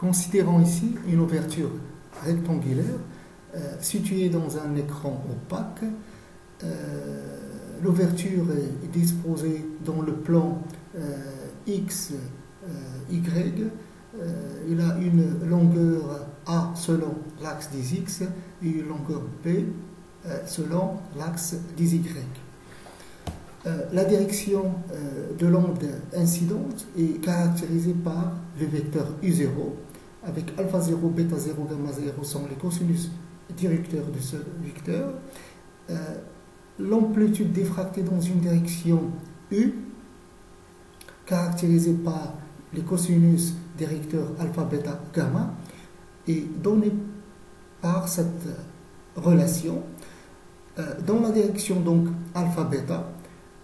Considérons ici une ouverture rectangulaire euh, située dans un écran opaque. Euh, l'ouverture est disposée dans le plan euh, X, Y. il a une longueur A selon l'axe des X et une longueur B selon l'axe des Y. la direction de l'onde incidente est caractérisée par le vecteur U0 avec alpha 0, bêta 0, gamma 0 sont les cosinus directeurs de ce vecteur. Euh, l'amplitude diffractée dans une direction U, caractérisée par les cosinus directeurs alpha, bêta, gamma, est donnée par cette relation. Euh, dans la direction donc alpha, bêta,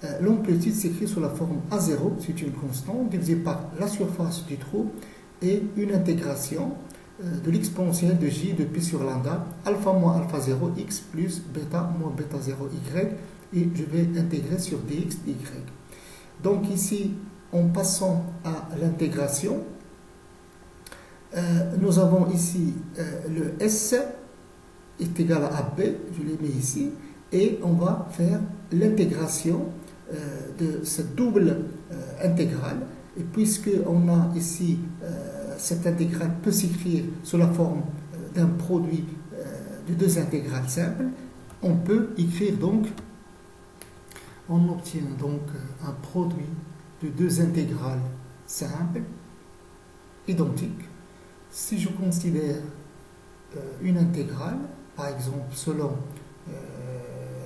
euh, l'amplitude s'écrit sous la forme A0, c'est une constante, divisée par la surface du trou, une intégration euh, de l'exponentielle de j de pi sur lambda, alpha moins alpha 0, x plus bêta moins bêta 0, y, et je vais intégrer sur dx, dy. Donc ici, en passant à l'intégration, euh, nous avons ici euh, le S est égal à B, je l'ai mis ici, et on va faire l'intégration de cette double intégrale. Et puisque on a ici cette intégrale peut s'écrire sous la forme euh, d'un produit euh, de deux intégrales simples, on peut écrire donc, on obtient donc euh, un produit de deux intégrales simples, identiques. Si je considère une intégrale, par exemple selon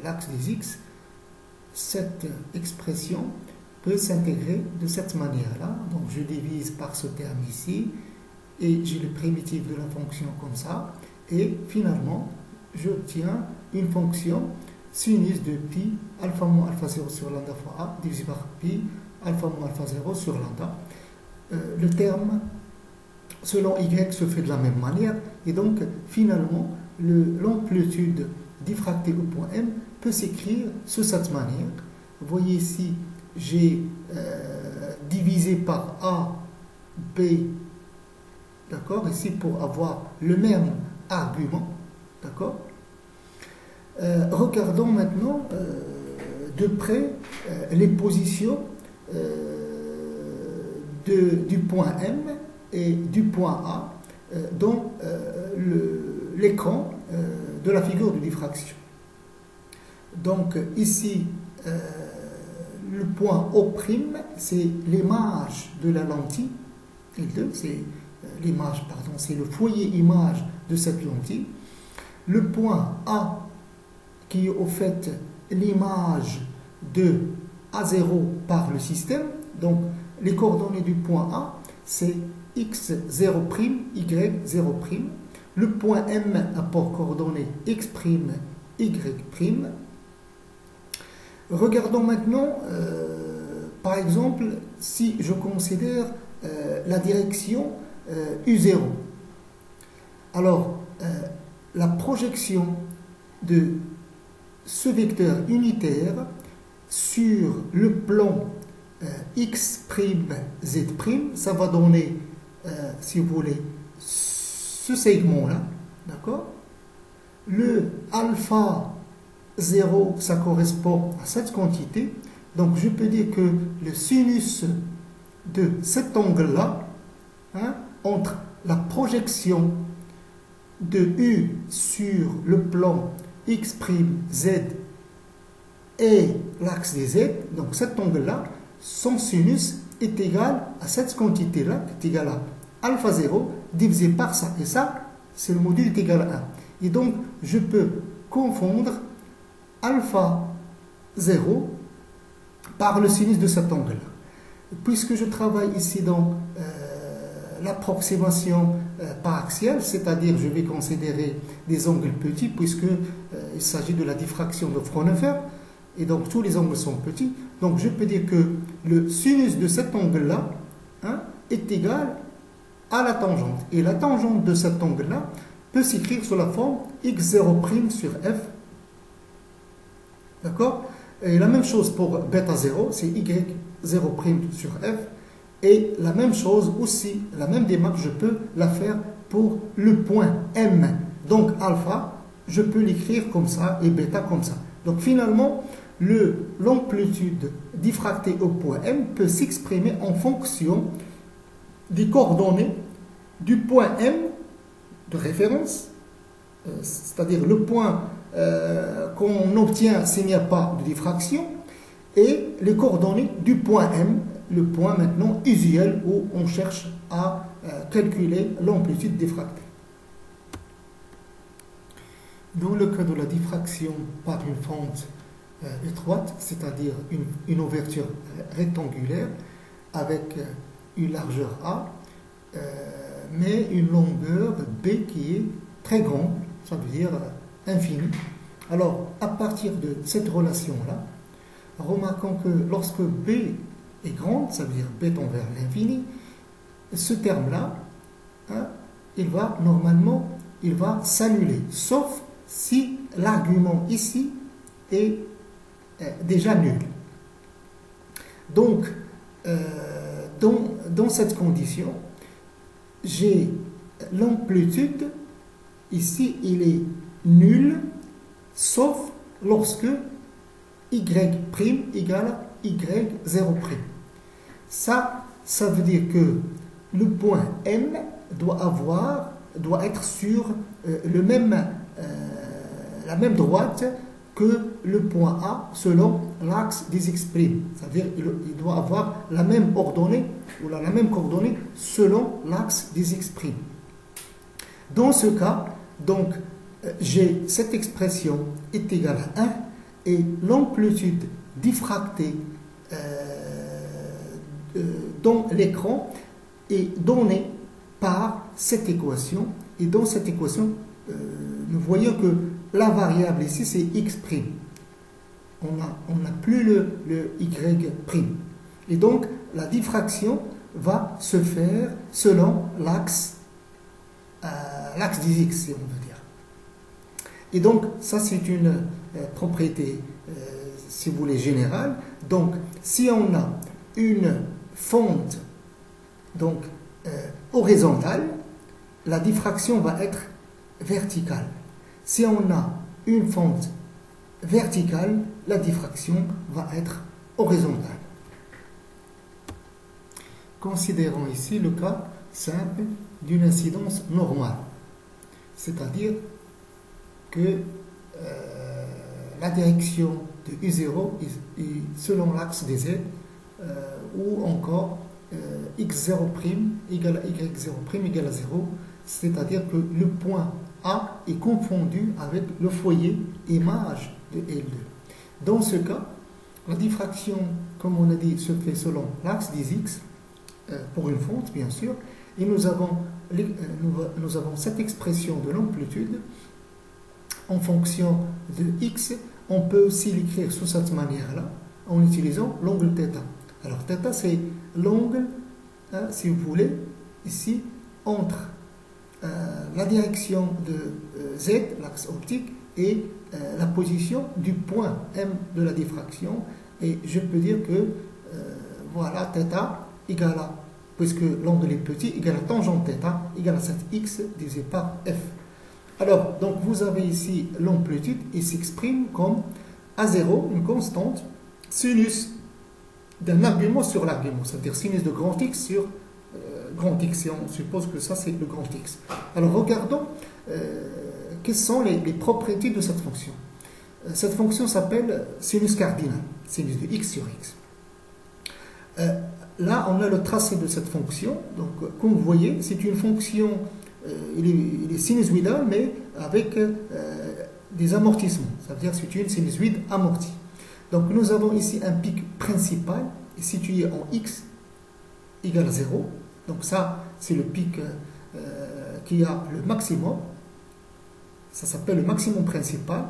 l'axe des x, cette expression peut s'intégrer de cette manière-là. Donc je divise par ce terme ici, et j'ai le primitif de la fonction comme ça, et finalement, j'obtiens une fonction sinus de pi alpha moins alpha 0 sur lambda fois a divisé par pi alpha moins alpha 0 sur lambda. Euh, le terme selon y se fait de la même manière, et donc finalement, l'amplitude diffractée au point M peut s'écrire sous cette manière. Vous voyez ici j'ai euh, divisé par A, B, d'accord, ici pour avoir le même argument, d'accord. Euh, regardons maintenant euh, de près les positions de, du point M et du point A dans l'écran de la figure de diffraction. Donc ici, le point O', c'est l'image de la lentille. C'est euh, l'image, pardon, c'est le foyer image de cette lentille. Le point A, qui est au fait l'image de A0 par le système. Donc, les coordonnées du point A, c'est x0', y0'. Le point M a pour coordonnées x', y'. Regardons maintenant, euh, par exemple, si je considère euh, la direction U0. Euh, Alors, la projection de ce vecteur unitaire sur le plan x', z', ça va donner, si vous voulez, ce segment-là, d'accord? Le alpha 0, ça correspond à cette quantité. Donc je peux dire que le sinus de cet angle-là, hein, entre la projection de U sur le plan x', z et l'axe des z, donc cet angle-là, son sinus est égal à cette quantité-là, qui est égal à alpha 0 divisé par ça. Et ça, c'est le module est égal à 1. Et donc, je peux confondre alpha 0 par le sinus de cet angle. Puisque je travaille ici dans euh, l'approximation euh, par axiale, c'est-à-dire je vais considérer des angles petits puisqu'il euh, s'agit de la diffraction de Fraunhofer, et donc tous les angles sont petits, donc je peux dire que le sinus de cet angle-là hein, est égal à la tangente. Et la tangente de cet angle-là peut s'écrire sous la forme x0' sur f D'accord? Et la même chose pour bêta 0, c'est y0' sur f. Et la même chose aussi, la même démarche, je peux la faire pour le point M. Donc alpha, je peux l'écrire comme ça et bêta comme ça. Donc finalement, l'amplitude diffractée au point M peut s'exprimer en fonction des coordonnées du point M de référence, euh, c'est-à-dire le point euh, qu'on obtient s'il n'y a pas de diffraction, et les coordonnées du point M, le point maintenant usuel où on cherche à euh, calculer l'amplitude diffractée. Dans le cas de la diffraction par une fente étroite, c'est-à-dire une, une, ouverture rectangulaire avec une largeur A, mais une longueur B qui est très grande, ça veut dire infini. Alors, à partir de cette relation-là, remarquons que lorsque B est grande, ça veut dire B tend vers l'infini, ce terme-là, hein, il va normalement, il va s'annuler, sauf si l'argument ici est déjà nul. Donc, euh, dans cette condition, j'ai l'amplitude, ici il est nul, sauf lorsque y' égale y0'. Ça, ça veut dire que le point M doit avoir, doit être sur euh, euh, la même droite que le point A selon l'axe des exprimes. C'est-à-dire qu'il doit avoir la même ordonnée ou la, même coordonnée selon l'axe des exprimes. Dans ce cas, donc, j'ai cette expression est égale à 1 et l'amplitude diffractée euh, euh, dans l'écran est donnée par cette équation. Et dans cette équation, nous voyons que la variable ici, c'est x'. On n'a plus le, le y'. Et donc, la diffraction va se faire selon l'axe euh, l'axe des x, si on veut. Et donc, ça, c'est une euh, propriété, euh, si vous voulez, générale. Donc, si on a une fente donc, horizontale, la diffraction va être verticale. Si on a une fente verticale, la diffraction va être horizontale. Considérons ici le cas simple d'une incidence normale, c'est-à-dire que euh, la direction de U0 est, selon l'axe des Z euh, ou encore euh, x0' égale à y0' égale à 0, c'est-à-dire que le point a est confondu avec le foyer image de L2. Dans ce cas, la diffraction, comme on a dit, se fait selon l'axe des X, euh, pour une fonte bien sûr, et nous avons, nous avons cette expression de l'amplitude en fonction de X. On peut aussi l'écrire sous cette manière-là, en utilisant l'angle θ. Alors θ, c'est l'angle, hein, si vous voulez, ici, entre euh, la direction de euh, Z, l'axe optique, et euh, la position du point M de la diffraction. Et je peux dire que, voilà, θ égale à, puisque l'angle est petit, égale à tangente θ, égale à cette x divisé par f. Alors, donc vous avez ici l'amplitude, il s'exprime comme A0, une constante, sinus d'un argument sur l'argument, c'est-à-dire sinus de grand X sur grand X, et on suppose que ça c'est le grand X. Alors regardons euh, quelles sont les, propriétés de cette fonction. Euh, cette fonction s'appelle sinus cardinal, sinus de x sur x. Euh, là, on a le tracé de cette fonction. Donc, comme vous voyez, c'est une fonction, il est, il, est, sinusoïdal, mais avec des amortissements. Ça veut dire que c'est une sinusoïde amortie. Donc, nous avons ici un pic principal situé en x égale à 0. Donc ça, c'est le pic euh, qui a le maximum. Ça s'appelle le maximum principal.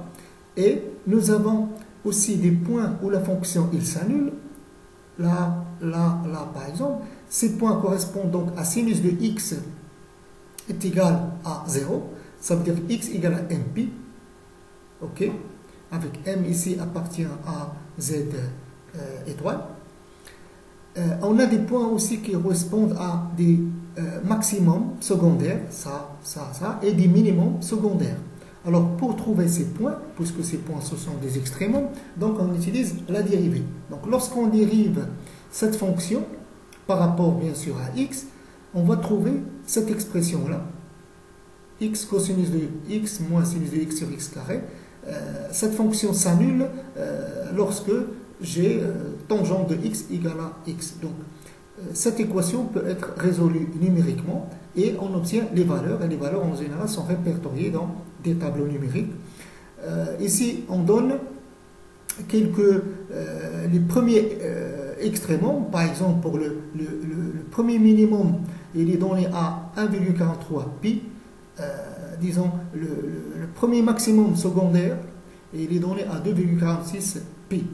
Et nous avons aussi des points où la fonction il s'annule. Là, là, là, par exemple. Ces points correspondent donc à sinus de x est égal à 0. Ça veut dire x égale à mpi. OK? Avec m ici appartient à z euh, étoile. on a des points aussi qui correspondent à des maximums secondaires, ça, ça, ça, et des minimums secondaires. Alors, pour trouver ces points, puisque ces points ce sont des extrémums, donc on utilise la dérivée. Donc, lorsqu'on dérive cette fonction par rapport bien sûr à x, on va trouver cette expression-là, x cosinus de x moins sinus de x sur x carré. Euh, cette fonction s'annule euh, lorsque j'ai euh, tangente de x égale à x. Donc, cette équation peut être résolue numériquement et on obtient les valeurs. Et les valeurs en général sont répertoriées dans des tableaux numériques. ici, on donne quelques les premiers extrémement, par exemple pour le, premier minimum, il est donné à 1,43 pi, euh, disons le, premier maximum secondaire, il est donné à 2,46 pi.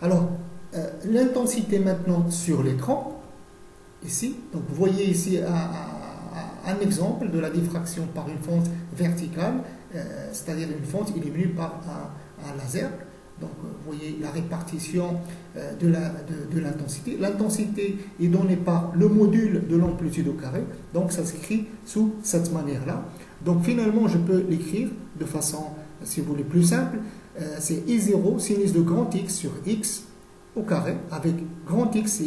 Alors, euh, l'intensité maintenant sur l'écran, ici, donc vous voyez ici un, exemple de la diffraction par une fente verticale, euh, c'est-à-dire une fente illuminée par un laser. Donc, euh, vous voyez la répartition euh, de l'intensité. L'intensité est donnée par le module de l'amplitude au carré. Donc, ça s'écrit sous cette manière-là. Donc, finalement, je peux l'écrire de façon, si vous voulez, plus simple. Euh, c'est I0 sinus de grand X sur X au carré, avec grand X,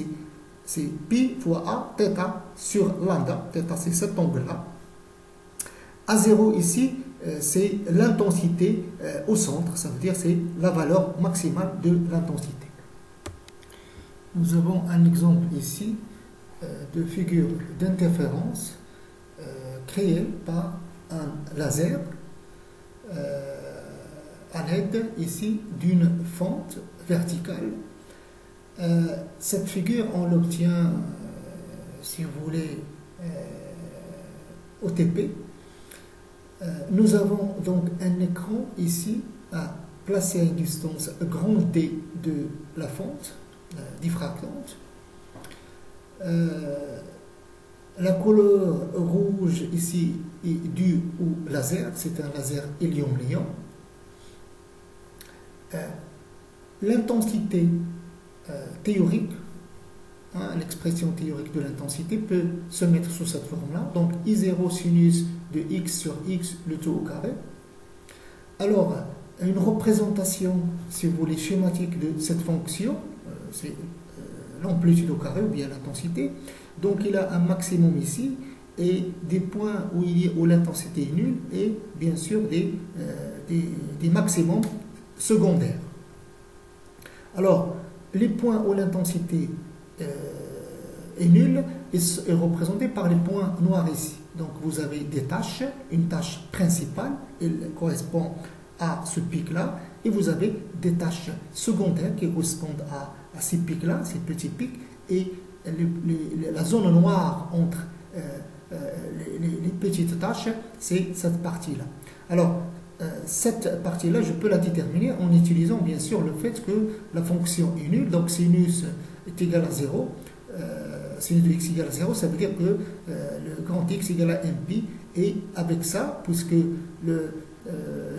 c'est pi fois A, θ sur lambda. θ, c'est cet angle-là. A0 ici, c'est l'intensité euh, au centre, ça veut dire c'est la valeur maximale de l'intensité. Nous avons un exemple ici euh, de figure d'interférence créée par un laser à l'aide ici d'une fente verticale. cette figure, on l'obtient, si vous voulez, au euh, nous avons donc un écran ici à placer à une distance grande D de la fonte euh, diffractante. Euh, la couleur rouge ici est due au laser, c'est un laser hélium-léon. L'intensité théorique, hein, l'expression théorique de l'intensité peut se mettre sous cette forme-là. Donc I0 sinus de x sur x, le tout au carré. Alors, une représentation, si vous voulez, schématique de cette fonction, euh, c'est euh, l'amplitude au carré ou bien l'intensité. Donc, il a un maximum ici et des points où, il l'intensité est nulle et bien sûr des, euh, des, des maximums secondaires. Alors, les points où l'intensité est nulle est représenté par les points noirs ici. Donc vous avez des tâches, une tâche principale, elle correspond à ce pic-là, et vous avez des tâches secondaires qui correspondent à, ces pics-là, ces petits pics, et la zone noire entre euh, euh, les, petites tâches, c'est cette partie-là. Alors, euh, cette partie-là, je peux la déterminer en utilisant bien sûr le fait que la fonction est nulle, donc sinus est égal à 0 sinus de x égale à 0, ça veut dire que euh, le grand x égale à mpi. Et avec ça, puisque euh,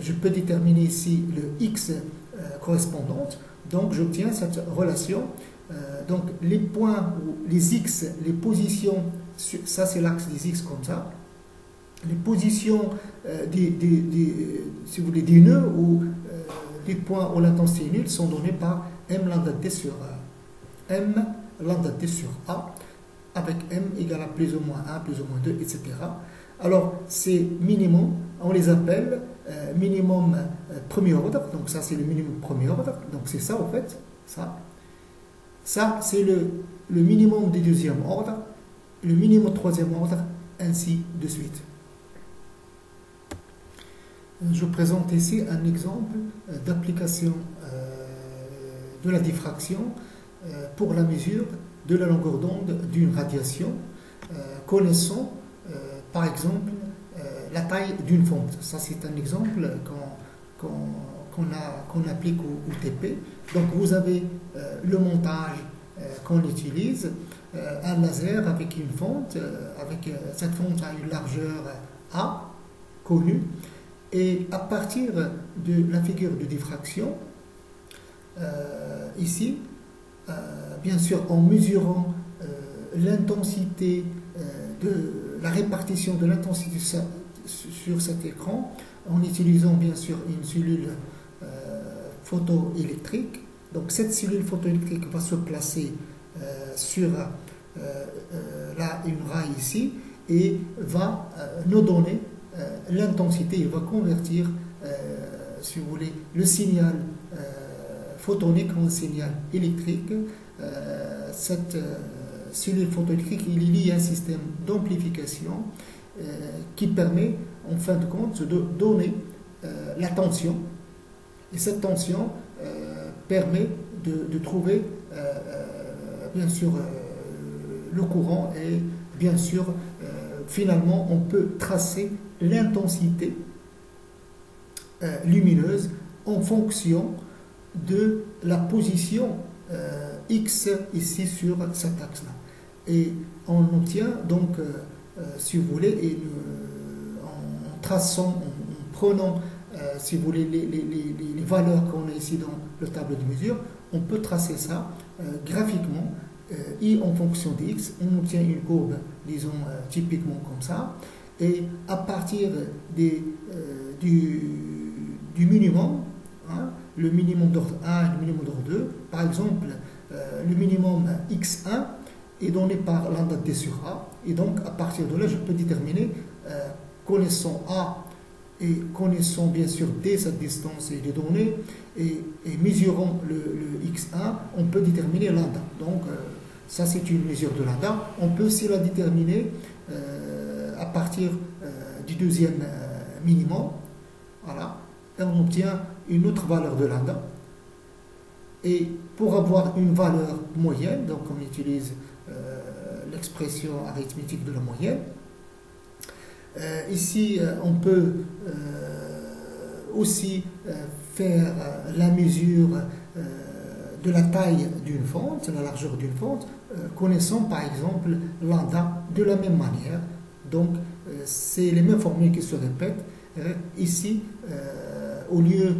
je peux déterminer ici le x euh, correspondante, donc j'obtiens cette relation. donc les points, les x, les positions, ça c'est l'axe des x comme ça, les positions des, si vous voulez, des nœuds ou les points où l'intensité est nulle sont donnés par m lambda t sur m lambda t sur a avec m égale à plus ou moins 1, plus ou moins 2, etc. Alors, ces minimums, on les appelle euh, minimum euh, premier ordre, donc ça c'est le minimum premier ordre, donc c'est ça en fait, ça. C'est le, le minimum du deuxième ordre, le minimum troisième ordre, ainsi de suite. Je présente ici un exemple euh, d'application de la diffraction pour la mesure de la longueur d'onde d'une radiation, euh, connaissant euh, par exemple euh, la taille d'une fonte. Ça c'est un exemple qu'on applique au, TP. Donc vous avez le montage qu'on utilise, un laser avec une fonte, avec cette fonte a une largeur A connue, et à partir de la figure de diffraction, ici, bien sûr en mesurant l'intensité de la répartition de l'intensité sur cet écran en utilisant bien sûr une cellule photoélectrique. Donc cette cellule photoélectrique va se placer sur là une rail ici et va nous donner l'intensité, il va convertir si vous voulez, le signal euh, photonique en signal électrique. Euh, cette euh, cellule photoélectrique il liée à un système d'amplification qui permet, en fin de compte, de donner la tension. Et cette tension permet de, trouver, bien sûr, le courant et, bien sûr, finalement, on peut tracer l'intensité euh, lumineuse en fonction de la position euh, X ici sur cet axe-là. Et on obtient donc, euh, si vous voulez, et, en traçant, en, prenant, si vous voulez, les, valeurs qu'on a ici dans le tableau de mesure, on peut tracer ça graphiquement. et en fonction de x, on obtient une courbe, disons, typiquement comme ça. Et à partir des, du, du minimum, le minimum d'ordre 1 et le minimum d'ordre 2. Par exemple, euh, le minimum x1 est donné par lambda d sur a. Et donc, à partir de là, je peux déterminer, euh, connaissant a et connaissant bien sûr d, sa distance et les données, et, mesurant le, x1, on peut déterminer lambda. Donc, euh, ça c'est une mesure de lambda. On peut aussi la déterminer à partir du deuxième minimum. Voilà on obtient une autre valeur de lambda. Et pour avoir une valeur moyenne, donc on utilise euh, l'expression arithmétique de la moyenne. Euh, ici, euh, on peut aussi faire la mesure de la taille d'une fente, la largeur d'une fente, connaissant par exemple lambda de la même manière. Donc, c'est les mêmes formules qui se répètent. ici, au lieu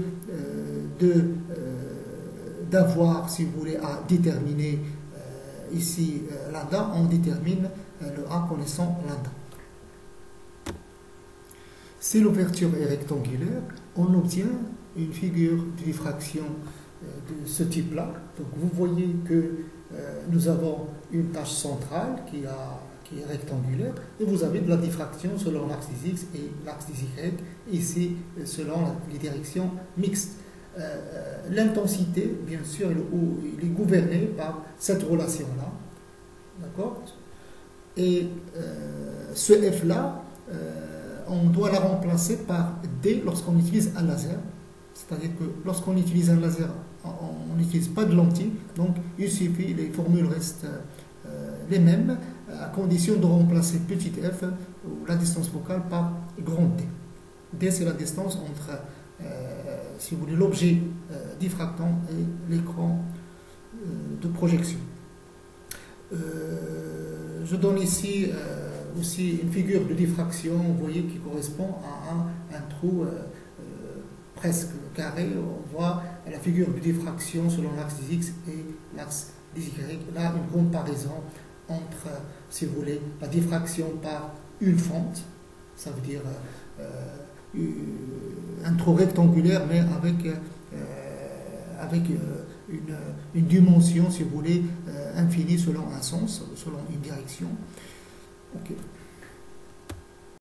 d'avoir, si vous voulez, à déterminer euh, ici lambda, on détermine le A connaissant lambda. Si l'ouverture est rectangulaire, on obtient une figure de diffraction de ce type-là. Donc vous voyez que nous avons une tâche centrale qui qui est rectangulaire, et vous avez de la diffraction selon l'axe X et l'axe Y, ici selon les directions mixtes. Euh, euh, l'intensité, bien sûr, il est gouverné par cette relation-là. D'accord? Et euh, ce F-là, on doit la remplacer par D lorsqu'on utilise un laser. C'est-à-dire que lorsqu'on utilise un laser, on n'utilise pas de lentille, donc il suffit, les formules restent les mêmes, à condition de remplacer petit f, ou la distance focale, par grand D. D, c'est la distance entre, si vous voulez, l'objet euh, diffractant et l'écran euh, de projection. je donne ici aussi une figure de diffraction, vous voyez, qui correspond à un, trou presque carré. On voit la figure de diffraction selon l'axe des X et l'axe des Y. Là, une comparaison entre, si vous voulez, la diffraction par une fente, ça veut dire euh, un trou rectangulaire, mais avec, euh, avec euh, une, dimension, si vous voulez, infinie selon un sens, selon une direction. ok